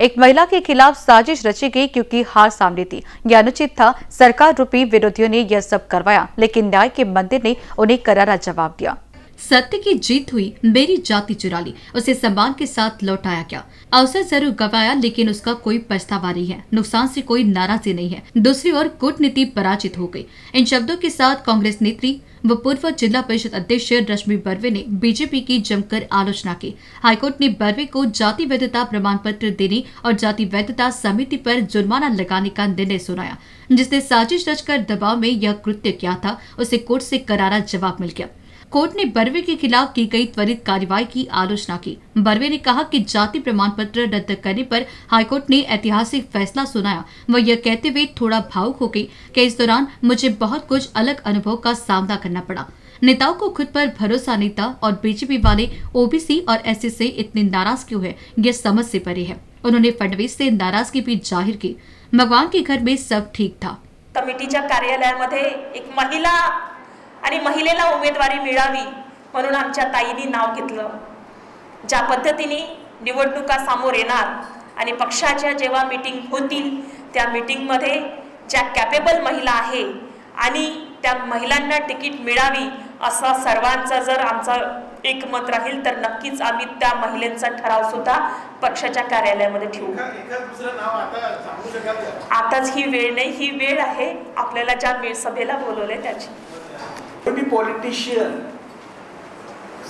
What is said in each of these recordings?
एक महिला के खिलाफ साजिश रची गई क्योंकि हार सामने थी। यह अनुचित था। सरकार रूपी विरोधियों ने यह सब करवाया, लेकिन न्याय के मंदिर ने उन्हें करारा जवाब दिया। सत्य की जीत हुई, मेरी जाति चुरा ली उसे सम्मान के साथ लौटाया गया। अवसर ज़रूर गवाया, लेकिन उसका कोई पछतावा नहीं है। नुकसान से कोई नाराजी नहीं है। दूसरी ओर कूटनीति पराजित हो गई। इन शब्दों के साथ कांग्रेस नेत्री व पूर्व जिला परिषद अध्यक्ष रश्मि बर्वे ने बीजेपी की जमकर आलोचना की। हाईकोर्ट ने बर्वे को जाति वैधता प्रमाण पत्र देने और जाति वैधता समिति पर जुर्माना लगाने का निर्णय सुनाया, जिसने साजिश रचकर दबाव में यह कृत्य किया था। उसे कोर्ट से करारा जवाब मिल गया। कोर्ट ने बर्वे के खिलाफ की गई त्वरित कार्रवाई की आलोचना की। बर्वे ने कहा कि जाति प्रमाण पत्र रद्द करने पर हाईकोर्ट ने ऐतिहासिक फैसला सुनाया। वह यह कहते हुए थोड़ा भावुक हो गई कि इस दौरान मुझे बहुत कुछ अलग अनुभव का सामना करना पड़ा। नेताओं को खुद पर भरोसा था और बीजेपी वाले ओबीसी और एस से इतने नाराज़ क्यों है? यह समझ से परे है। उन्होंने फडणवीस से नाराज़गी भी ज़ाहिर की। भगवान के घर में सब ठीक था। कमिटीच्या कार्यालयामध्ये एक महिला आणि महिलेला उमेदवारी मिळावी म्हणून आमच्या ताईंनी नाव घेतलं. ज्या पद्धतीने निवडणुका समोर येणार आणि पक्षाच्या जेव्हा मीटिंग होतील त्या मीटिंगमध्ये ज्या कॅपेबल महिला आहे आणि त्या महिलांना तिकीट मिळावी असा सर्वांचा जर आमचा एकमत राहील तर नक्कीच आम्ही त्या महिलेचा ठराव सुद्धा पक्षाच्या कार्यालयामध्ये ठेवू. आताच ही वेळ नाही ही वेळ आहे आपल्याला ज्या सभेला बोलवलंय त्याची. कोई भी पॉलिटिशियन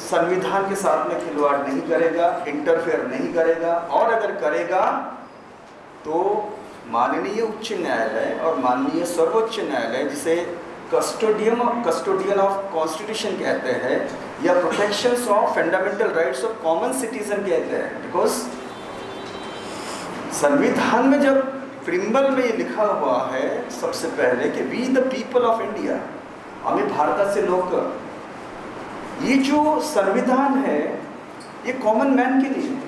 संविधान के साथ में खिलवाड़ नहीं करेगा इंटरफेयर नहीं करेगा, और अगर करेगा तो माननीय उच्च न्यायालय और माननीय सर्वोच्च न्यायालय, जिसे कस्टोडियम कस्टोडियन ऑफ़ कॉन्स्टिट्यूशन कहते हैं, या protection of fundamental rights of common citizen कहते हैं बिकॉज़ संविधान में जब प्रिम्बल में ये लिखा हुआ है, सबसे पहले कि we the people of India हमें भारत से लोग ये जो संविधान है, ये कॉमन मैन के लिए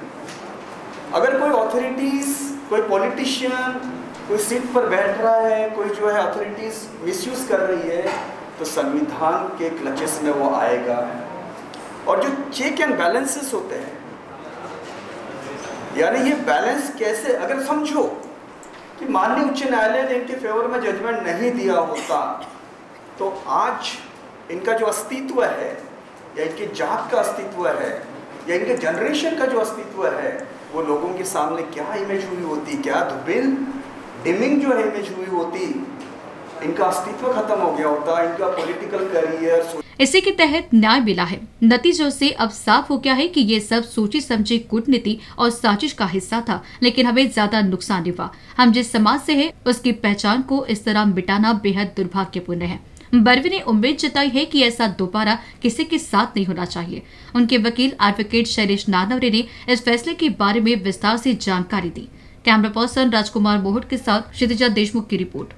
अगर कोई अथॉरिटीज़ कोई पॉलिटिशियन कोई सीट पर बैठ रहा है, कोई जो है अथॉरिटीज़ मिसयूज कर रही है तो संविधान के क्लचेस में वो आएगा। और जो चेक एंड बैलेंसेस होते हैं, यानी ये बैलेंस कैसे, अगर समझो कि माननीय उच्च न्यायालय ने इनके फेवर में जजमेंट नहीं दिया होता तो आज इनका जो अस्तित्व है, या इनके जात का अस्तित्व है, या इनके जनरेशन का जो अस्तित्व है, वो लोगों के सामने क्या इमेज हुई होती, क्या दुबिल डिमिंग जो है इमेज हुई होती, इनका अस्तित्व खत्म हो गया होता, इनका पॉलिटिकल करियर इसी के तहत न्याय मिला है। नतीजों से अब साफ़ हो गया है कि ये सब सोची समझी कूटनीति और साजिश का हिस्सा था, लेकिन हमें ज़्यादा नुकसान हुआ। हम जिस समाज से हैं, उसकी पहचान को इस तरह मिटाना बेहद दुर्भाग्यपूर्ण है। बर्वी ने उम्मीद जताई है कि ऐसा दोबारा किसी के साथ नहीं होना चाहिए। उनके वकील एडवोकेट शैलेश नानवरे ने इस फैसले के बारे में विस्तार से जानकारी दी। कैमरा पर्सन राजकुमार मोहट के साथ क्षितिजा देशमुख की रिपोर्ट।